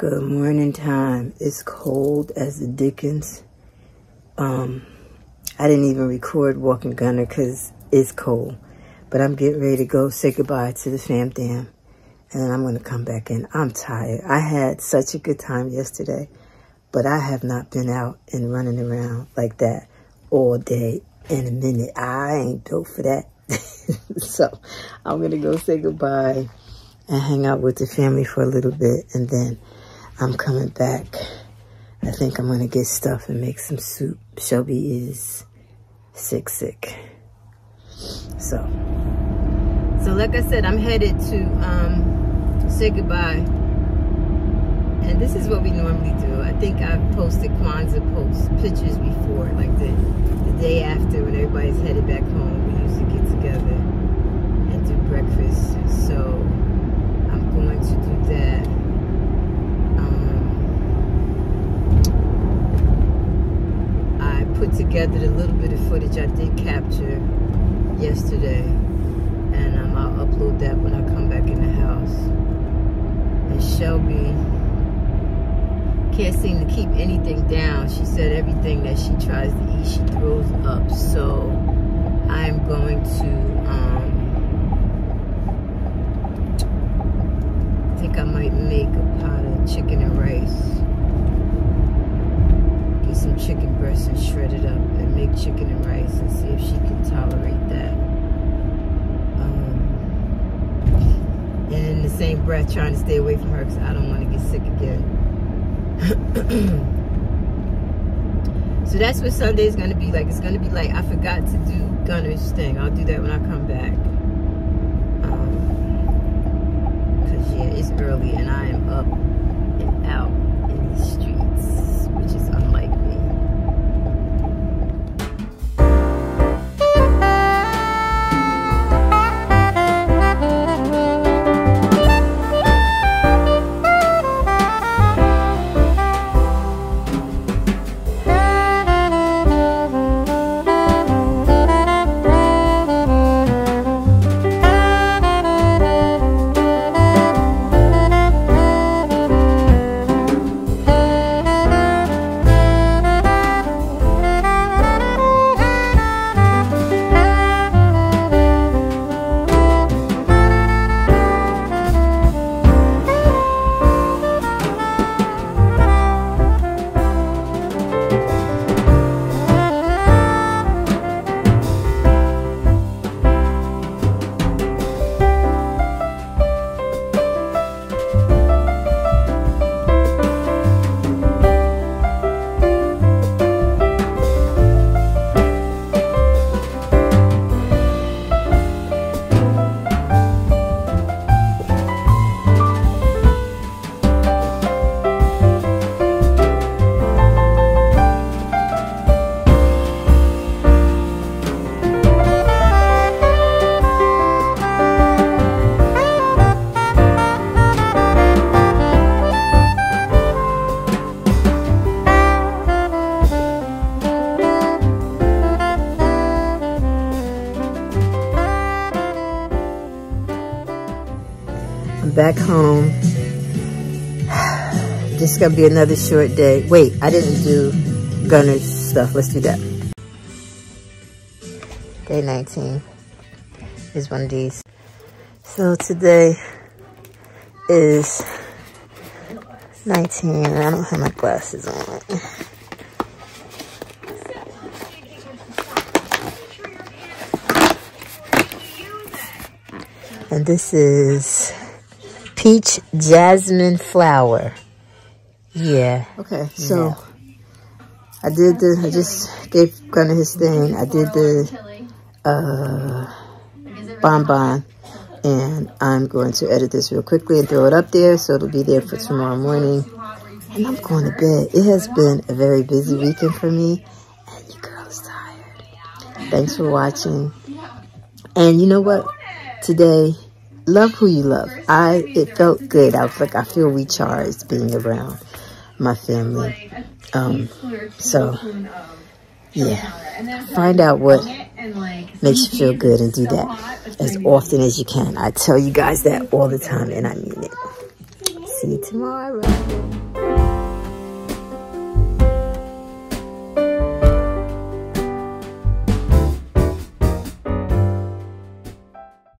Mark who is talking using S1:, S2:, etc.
S1: Good morning time. It's cold as the dickens. Um, I didn't even record Walking Gunner because it's cold. But I'm getting ready to go say goodbye to the fam dam. And I'm going to come back in. I'm tired. I had such a good time yesterday. But I have not been out and running around like that all day in a minute. I ain't built for that. so I'm going to go say goodbye and hang out with the family for a little bit. And then I'm coming back. I think I'm to get stuff and make some soup. Shelby is sick, sick. So, so like I said, I'm headed to um, say goodbye. And this is what we normally do. I think I've posted Kwanzaa posts, pictures before, like the, the day after when everybody's headed back home. We usually get together and do breakfast. So I'm going to do that. Together the little bit of footage I did capture yesterday and um, I'll upload that when I come back in the house. And Shelby can't seem to keep anything down. She said everything that she tries to eat, she throws up. So I'm going to, um, I think I might make a pot of chicken and rice some chicken breast and shred it up and make chicken and rice and see if she can tolerate that. Um, and in the same breath, trying to stay away from her because I don't want to get sick again. so that's what Sunday is going to be like. It's going to be like, I forgot to do Gunner's thing. I'll do that when I come back. Because, um, yeah, it's early and I am up and out back home. This is going to be another short day. Wait, I didn't do Gunner's stuff. Let's do that. Day 19 is one of these. So today is 19 and I don't have my glasses on. And this is peach jasmine flower. Yeah. Okay, so yeah. I did the, I just gave Gunner his thing. I did the uh, bonbon. And I'm going to edit this real quickly and throw it up there so it'll be there for tomorrow morning. And I'm going to bed. It has been a very busy weekend for me. And your girl is tired. Thanks for watching. And you know what? Today love who you love. I it felt good. I was like I feel recharged being around my family. Um, so yeah, find out what makes you feel good and do that as often as you can. I tell you guys that all the time, and I mean it. See you tomorrow.